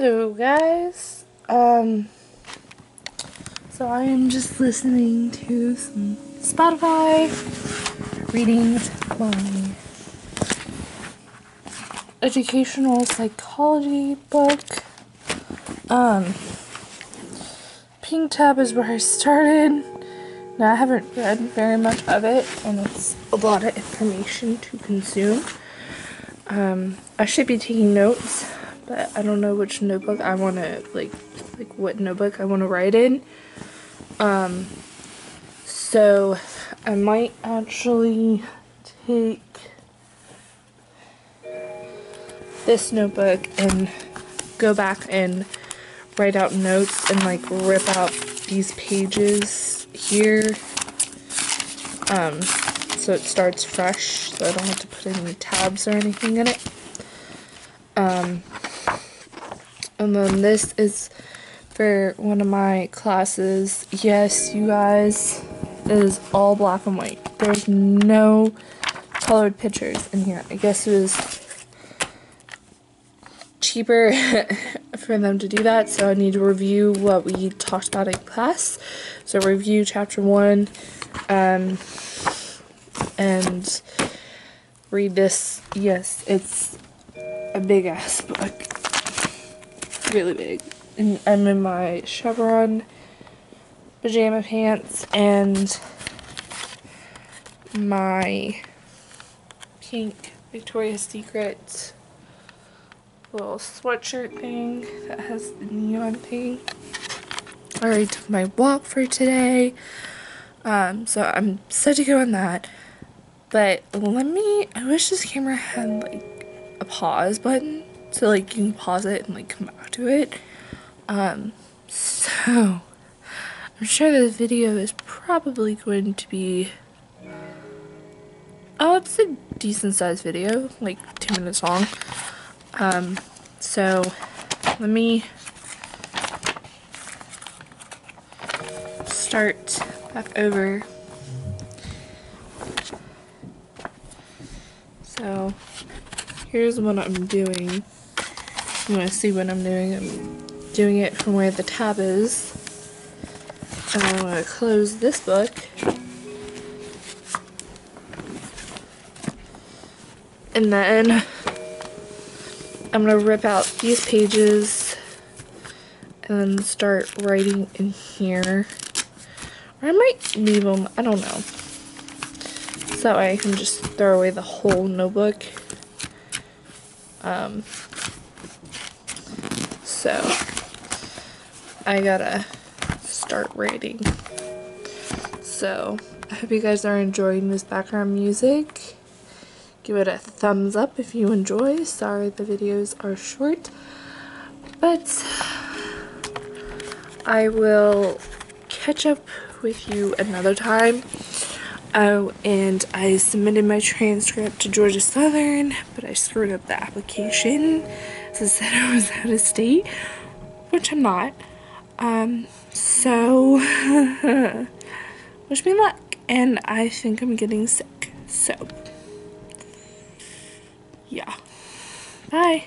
Hello guys. Um so I am just listening to some Spotify reading my educational psychology book. Um Pink Tab is where I started. Now I haven't read very much of it and it's a lot of information to consume. Um I should be taking notes but I don't know which notebook I want to like like what notebook I want to write in. Um so I might actually take this notebook and go back and write out notes and like rip out these pages here. Um so it starts fresh so I don't have to put any tabs or anything in it. Um and then this is for one of my classes. Yes, you guys, it is all black and white. There's no colored pictures in here. I guess it was cheaper for them to do that, so I need to review what we talked about in class. So review chapter one, um, and read this. Yes, it's a big ass book really big. And I'm in my chevron pajama pants and my pink Victoria's Secret little sweatshirt thing that has the neon thing. I already took my walk for today. Um, so I'm set to go on that. But let me, I wish this camera had like a pause button so like you can pause it and like come back to it. Um so i'm sure this video is probably going to be oh it's a decent sized video like two minutes long. Um so let me start back over. So here's what I'm doing you want to see what I'm doing? I'm doing it from where the tab is. And I'm going to close this book. And then I'm going to rip out these pages and then start writing in here. Or I might leave them, I don't know. So that way I can just throw away the whole notebook. Um, so I gotta start writing. So I hope you guys are enjoying this background music. Give it a thumbs up if you enjoy. Sorry the videos are short, but I will catch up with you another time. Oh, and I submitted my transcript to Georgia Southern, but I screwed up the application. Said I was out of state, which I'm not. Um, so, wish me luck. And I think I'm getting sick. So, yeah. Bye.